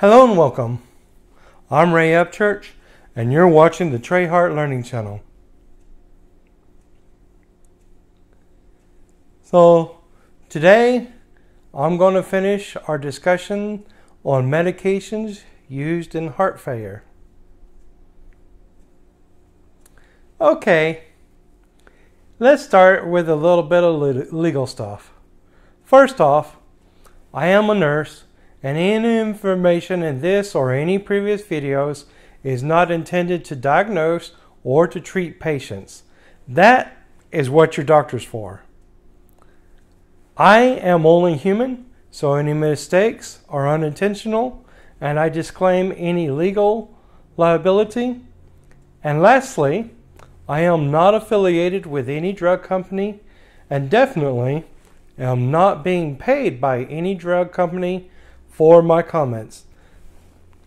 Hello and welcome. I'm Ray Upchurch, and you're watching the Traeheart Learning Channel. So, today I'm going to finish our discussion on medications used in heart failure. Okay, let's start with a little bit of legal stuff. First off, I am a nurse and any information in this or any previous videos is not intended to diagnose or to treat patients. That is what your doctor's for. I am only human, so any mistakes are unintentional, and I disclaim any legal liability. And lastly, I am not affiliated with any drug company, and definitely am not being paid by any drug company for my comments.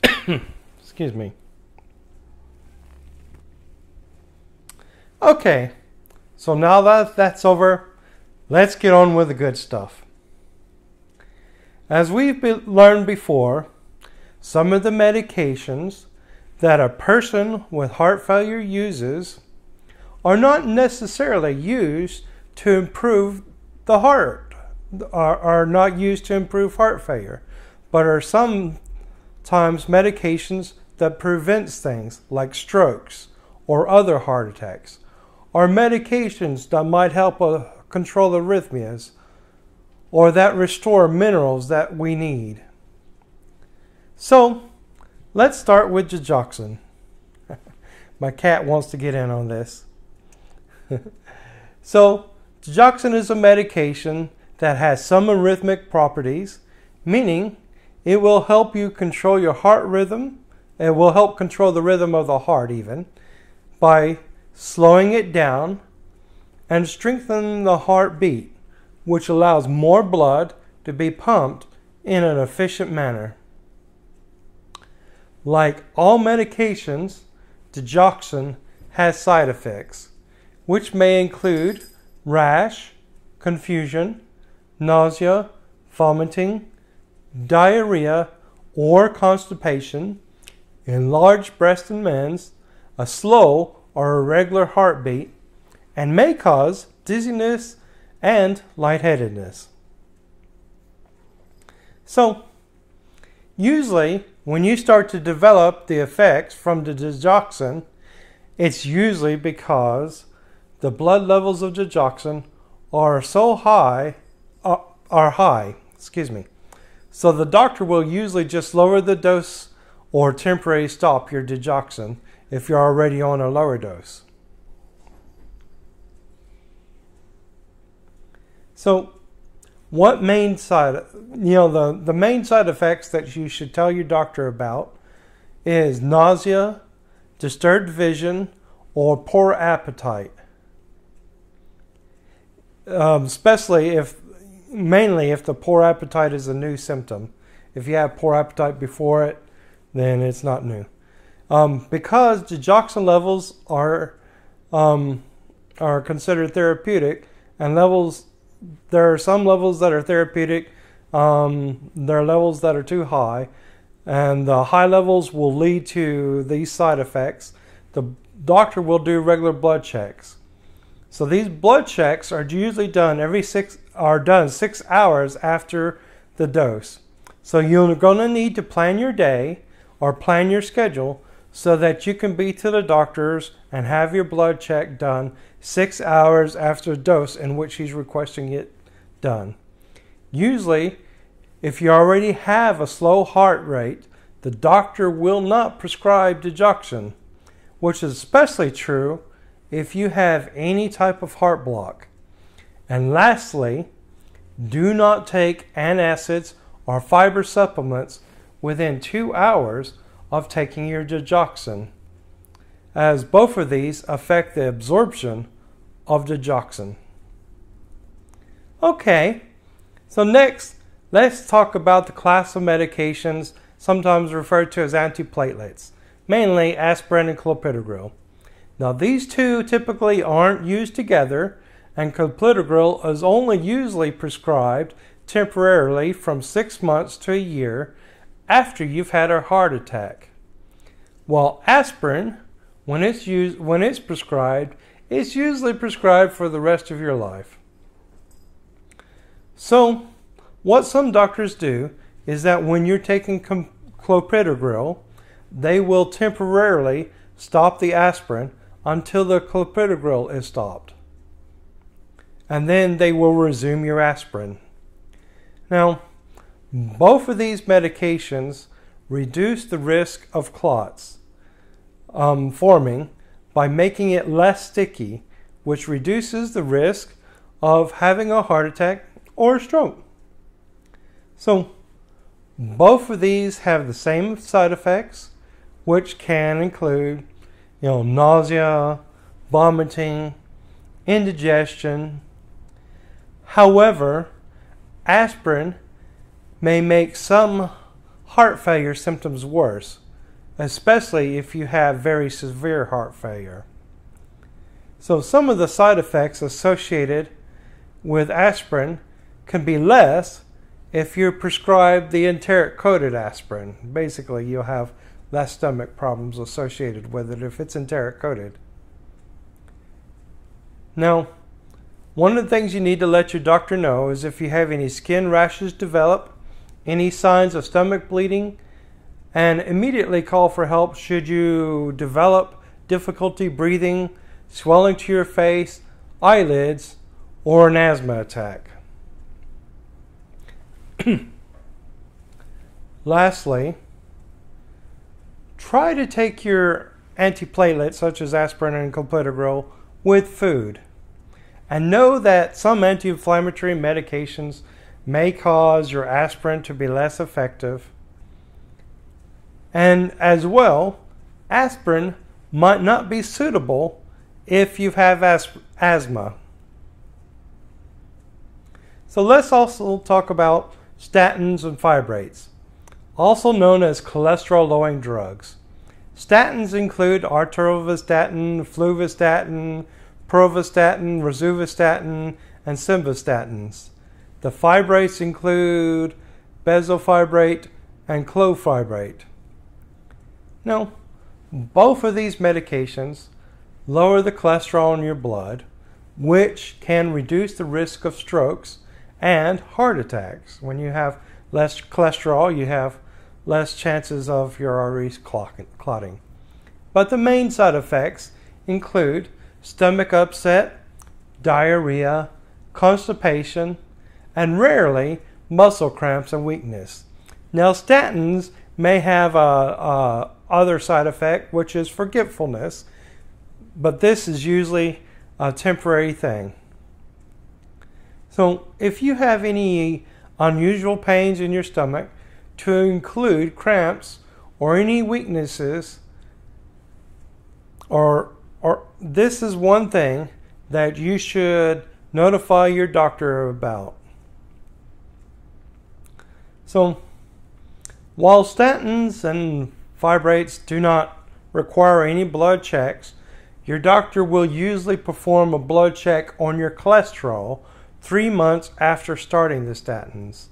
Excuse me. Okay, so now that that's over, let's get on with the good stuff. As we've be- learned before, some of the medications that a person with heart failure uses are not necessarily used to improve the heart, are, are not used to improve heart failure but are sometimes medications that prevents things like strokes or other heart attacks, or medications that might help uh, control arrhythmias, or that restore minerals that we need. So, let's start with digoxin. My cat wants to get in on this. so, digoxin is a medication that has some arrhythmic properties, meaning it will help you control your heart rhythm. It will help control the rhythm of the heart, even by slowing it down and strengthening the heartbeat, which allows more blood to be pumped in an efficient manner. Like all medications, digoxin has side effects, which may include rash, confusion, nausea, vomiting, diarrhea or constipation, enlarged breast and men's, a slow or irregular heartbeat, and may cause dizziness and lightheadedness. So, usually when you start to develop the effects from the digoxin, it's usually because the blood levels of digoxin are so high, are high, excuse me, so the doctor will usually just lower the dose or temporarily stop your digoxin if you're already on a lower dose. So what main side you know the, the main side effects that you should tell your doctor about is nausea, disturbed vision, or poor appetite. Um, especially if mainly if the poor appetite is a new symptom. If you have poor appetite before it, then it's not new. Um, because digoxin levels are um, are considered therapeutic, and levels there are some levels that are therapeutic. Um, there are levels that are too high, and the high levels will lead to these side effects. The doctor will do regular blood checks. So these blood checks are usually done every six are done six hours after the dose. So you're going to need to plan your day or plan your schedule so that you can be to the doctors and have your blood check done six hours after the dose in which he's requesting it done. Usually, if you already have a slow heart rate, the doctor will not prescribe digoxin, which is especially true if you have any type of heart block. And lastly, do not take antacids or fiber supplements within two hours of taking your digoxin, as both of these affect the absorption of digoxin. Okay, so next, let's talk about the class of medications sometimes referred to as antiplatelets, mainly aspirin and clopidogrel. Now, these two typically aren't used together, and clopidogrel is only usually prescribed temporarily from six months to a year after you've had a heart attack. While aspirin, when it's used when it's prescribed, it's usually prescribed for the rest of your life. So, what some doctors do is that when you're taking clopidogrel, they will temporarily stop the aspirin until the clopidogrel is stopped. And then they will resume your aspirin. Now, both of these medications reduce the risk of clots um, forming by making it less sticky, which reduces the risk of having a heart attack or a stroke. So, both of these have the same side effects, which can include, you know, nausea, vomiting, indigestion. However, aspirin may make some heart failure symptoms worse, especially if you have very severe heart failure. So, some of the side effects associated with aspirin can be less if you're prescribed the enteric coated aspirin. Basically, you'll have less stomach problems associated with it if it's enteric coated. Now, one of the things you need to let your doctor know is if you have any skin rashes develop, any signs of stomach bleeding, and immediately call for help should you develop difficulty breathing, swelling to your face, eyelids, or an asthma attack. Lastly, try to take your antiplatelets, such as aspirin and clopidogrel, with food. And know that some anti inflammatory medications may cause your aspirin to be less effective. And as well, aspirin might not be suitable if you have asthma. So let's also talk about statins and fibrates, also known as cholesterol lowering drugs. Statins include atorvastatin, fluvastatin, pravastatin, rosuvastatin, and simvastatins. The fibrates include bezafibrate and clofibrate. Now, both of these medications lower the cholesterol in your blood, which can reduce the risk of strokes and heart attacks. When you have less cholesterol, you have less chances of your arteries clotting. But the main side effects include stomach upset, diarrhea, constipation, and rarely muscle cramps and weakness. Now, statins may have a, a other side effect, which is forgetfulness, but this is usually a temporary thing. So, if you have any unusual pains in your stomach, to include cramps or any weaknesses, or, or this is one thing that you should notify your doctor about. So, while statins and fibrates do not require any blood checks, your doctor will usually perform a blood check on your cholesterol three months after starting the statins.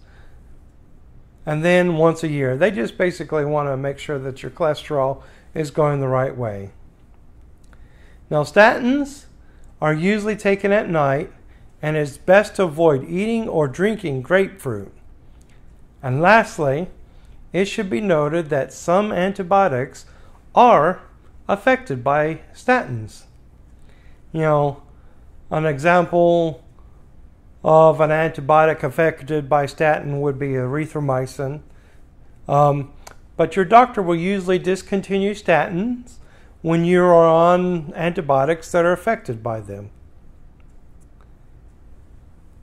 And then once a year. They just basically want to make sure that your cholesterol is going the right way. Now, statins are usually taken at night, and it's best to avoid eating or drinking grapefruit. And lastly, it should be noted that some antibiotics are affected by statins. You know, an example of an antibiotic affected by statin would be erythromycin. Um, but your doctor will usually discontinue statins when you are on antibiotics that are affected by them.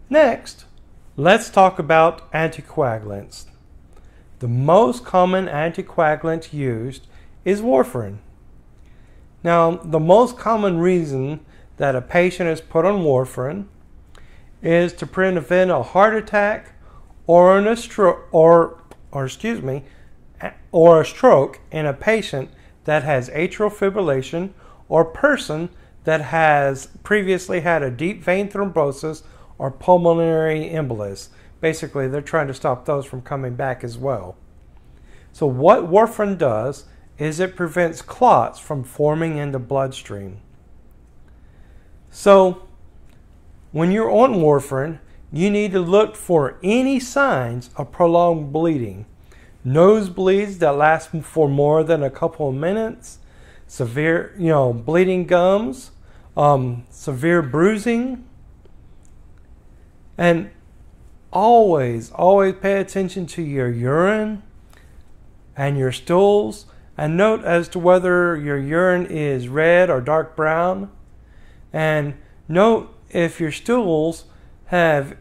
Next, let's talk about anticoagulants. The most common anticoagulant used is warfarin. Now, the most common reason that a patient is put on warfarin is to prevent a heart attack or an stro- or or excuse me or a stroke in a patient that has atrial fibrillation or person that has previously had a deep vein thrombosis or pulmonary embolus. Basically, they're trying to stop those from coming back as well. So, what warfarin does is it prevents clots from forming in the bloodstream. So, when you're on warfarin, you need to look for any signs of prolonged bleeding. Nosebleeds that last for more than a couple of minutes, severe, you know, bleeding gums, um, severe bruising, and always, always pay attention to your urine and your stools. And note as to whether your urine is red or dark brown. And note if your stools have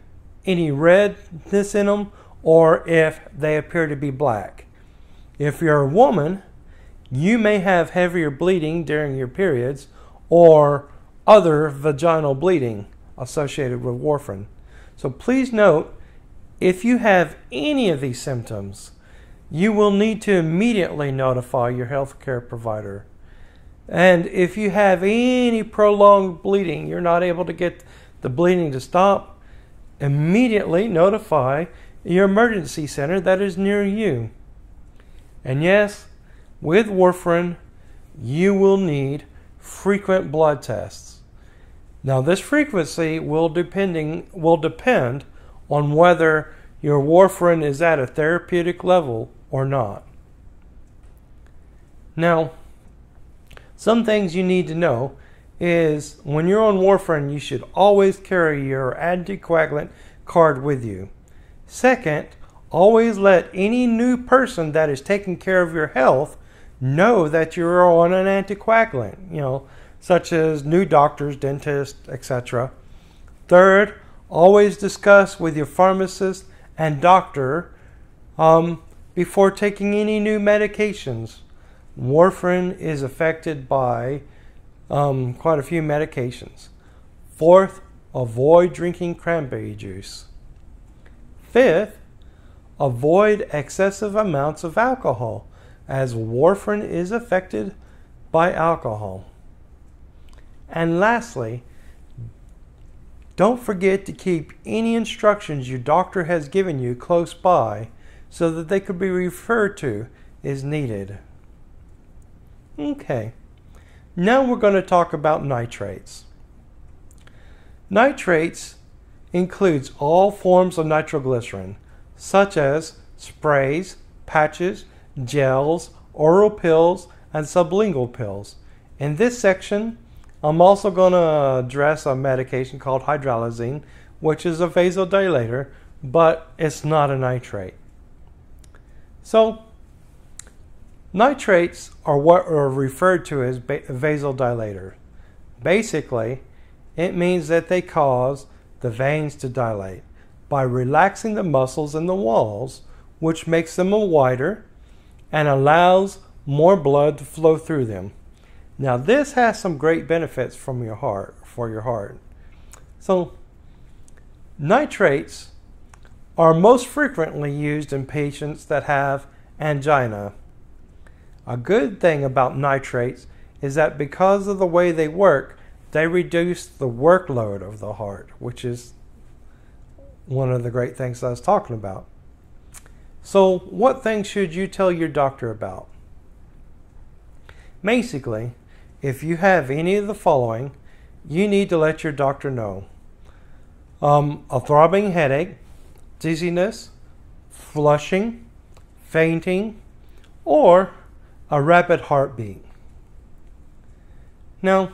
any redness in them or if they appear to be black. If you're a woman, you may have heavier bleeding during your periods or other vaginal bleeding associated with warfarin. So please note if you have any of these symptoms, you will need to immediately notify your healthcare provider. And if you have any prolonged bleeding, you're not able to get the bleeding to stop, immediately notify your emergency center that is near you. And yes, with warfarin, you will need frequent blood tests. Now, this frequency will depending will depend on whether your warfarin is at a therapeutic level or not. Now, some things you need to know is when you're on warfarin, you should always carry your anticoagulant card with you. Second, always let any new person that is taking care of your health know that you're on an anticoagulant, you know, such as new doctors, dentists, etc. Third, always discuss with your pharmacist and doctor um, before taking any new medications. Warfarin is affected by um, quite a few medications. Fourth, avoid drinking cranberry juice. Fifth, avoid excessive amounts of alcohol, as warfarin is affected by alcohol. And lastly, don't forget to keep any instructions your doctor has given you close by so that they could be referred to as needed. Okay, now we're going to talk about nitrates. Nitrates includes all forms of nitroglycerin, such as sprays, patches, gels, oral pills, and sublingual pills. In this section, I'm also going to address a medication called hydralazine, which is a vasodilator, but it's not a nitrate. So, nitrates are what are referred to as vasodilator. Basically, it means that they cause the veins to dilate by relaxing the muscles in the walls, which makes them wider and allows more blood to flow through them. Now this has some great benefits from your heart for your heart. So nitrates are most frequently used in patients that have angina. A good thing about nitrates is that because of the way they work, they reduce the workload of the heart, which is one of the great things I was talking about. So, what things should you tell your doctor about? Basically, if you have any of the following, you need to let your doctor know um, a throbbing headache, dizziness, flushing, fainting, or a rapid heartbeat. Now,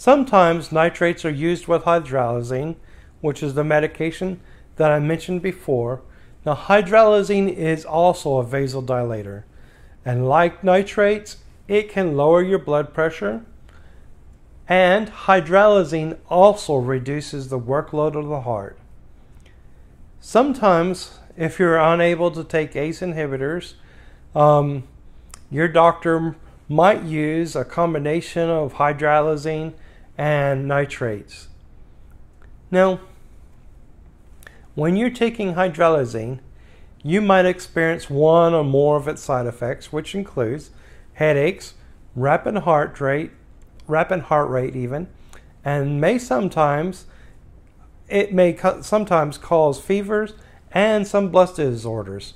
sometimes nitrates are used with hydralazine, which is the medication that I mentioned before. Now, hydralazine is also a vasodilator, and like nitrates, it can lower your blood pressure. And hydralazine also reduces the workload of the heart. Sometimes, if you're unable to take ACE inhibitors, um, your doctor might use a combination of hydralazine and nitrates. Now, when you're taking hydralazine, you might experience one or more of its side effects, which includes headaches, rapid heart rate, rapid heart rate even, and may sometimes it may sometimes cause fevers and some blood disorders.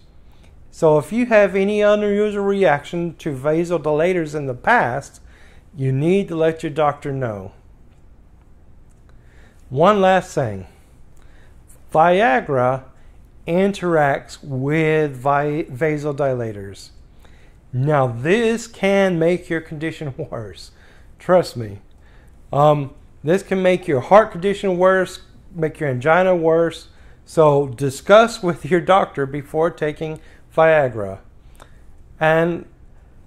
So if you have any unusual reaction to vasodilators in the past, you need to let your doctor know. One last thing Viagra interacts with vasodilators. Now, this can make your condition worse. Trust me. Um, this can make your heart condition worse, make your angina worse. So, discuss with your doctor before taking Viagra. And,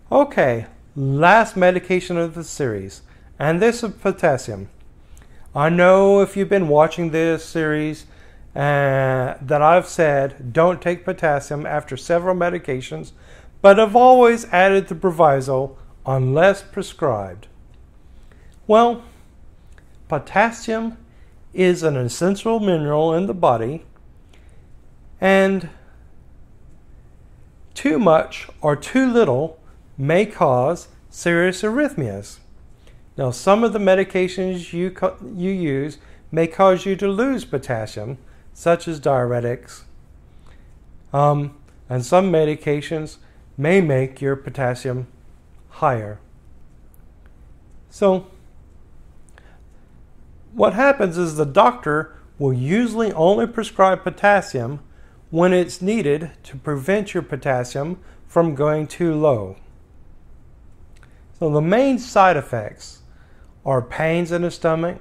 okay, last medication of the series, and this is potassium. I know if you've been watching this series uh, that I've said don't take potassium after several medications, but I've always added the proviso unless prescribed. Well, potassium is an essential mineral in the body, and too much or too little may cause serious arrhythmias. Now, some of the medications you, you use may cause you to lose potassium, such as diuretics. Um, and some medications may make your potassium higher. So, what happens is the doctor will usually only prescribe potassium when it's needed to prevent your potassium from going too low. So, the main side effects are pains in the stomach,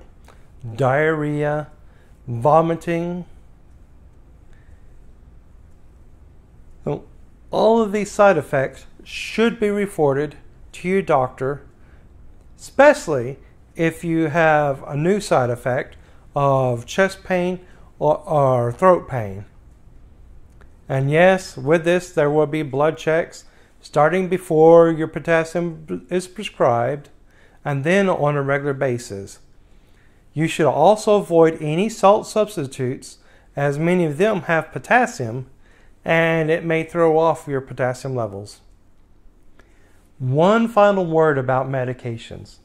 diarrhea, vomiting. All of these side effects should be reported to your doctor, especially if you have a new side effect of chest pain or, or throat pain. And yes, with this, there will be blood checks starting before your potassium is prescribed and then on a regular basis. You should also avoid any salt substitutes, as many of them have potassium, and it may throw off your potassium levels. One final word about medications.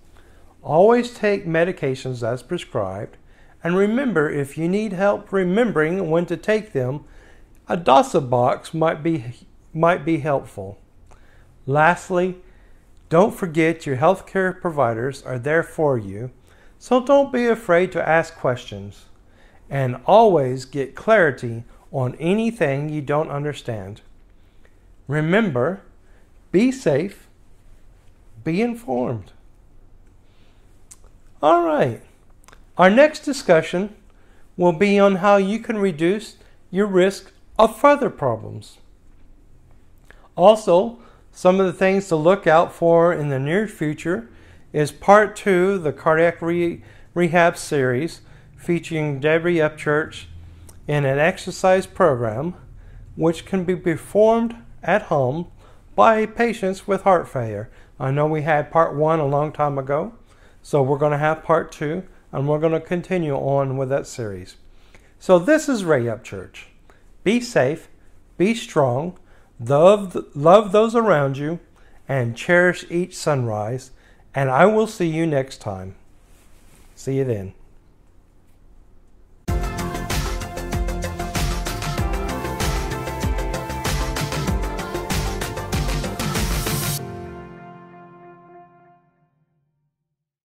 Always take medications as prescribed, and remember if you need help remembering when to take them, a DOSA box might be, might be helpful. Lastly, don't forget your healthcare providers are there for you, so don't be afraid to ask questions. And always get clarity on anything you don't understand. Remember, be safe, be informed. All right, our next discussion will be on how you can reduce your risk of further problems. Also, some of the things to look out for in the near future is part two, the cardiac re- rehab series, featuring Debbie Upchurch in an exercise program which can be performed at home by patients with heart failure. I know we had part one a long time ago, so we're going to have part two, and we're going to continue on with that series. So, this is Ray Upchurch. Be safe, be strong, Love, love those around you and cherish each sunrise. And I will see you next time. See you then.